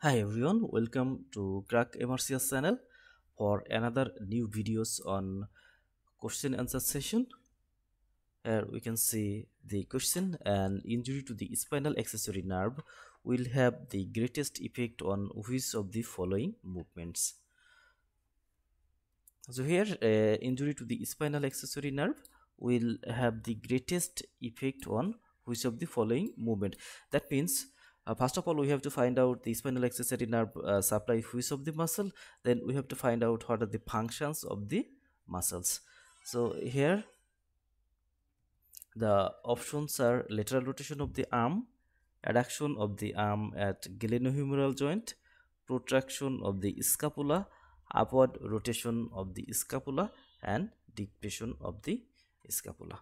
Hi everyone, welcome to Crack MRCS channel for another new videos on question answer session. Here we can see the question an injury to the spinal accessory nerve will have the greatest effect on which of the following movements. So here uh, injury to the spinal accessory nerve will have the greatest effect on which of the following movement. That means uh, first of all we have to find out the spinal accessory nerve uh, supply which of the muscle. Then we have to find out what are the functions of the muscles. So here the options are lateral rotation of the arm adduction of the arm at glenohumeral joint protraction of the scapula upward rotation of the scapula and depression of the scapula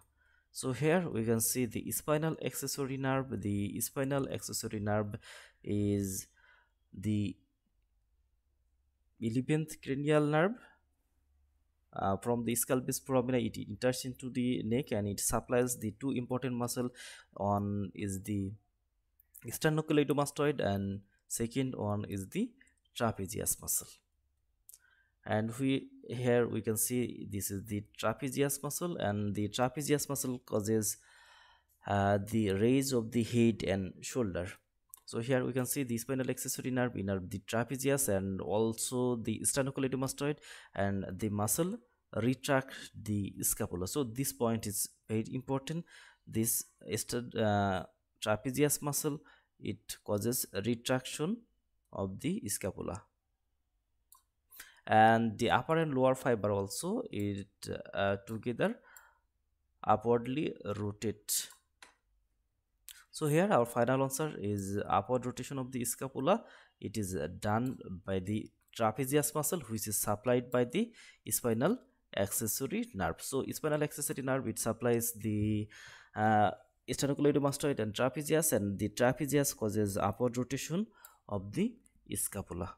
so here we can see the spinal accessory nerve. The spinal accessory nerve is the 11th cranial nerve uh, from the base foramina it enters into the neck and it supplies the two important muscle. On is the sternocleidomastoid and second one is the trapezius muscle and we here we can see this is the trapezius muscle and the trapezius muscle causes uh, the raise of the head and shoulder. So here we can see the spinal accessory nerve innerve the trapezius and also the sternocleidomastoid and the muscle retract the scapula. So this point is very important. This uh, trapezius muscle it causes retraction of the scapula and the upper and lower fiber also it uh, together upwardly rotate. So here our final answer is upward rotation of the scapula. It is done by the trapezius muscle which is supplied by the spinal accessory nerve. So spinal accessory nerve it supplies the uh, sternocleidomastoid and trapezius and the trapezius causes upward rotation of the scapula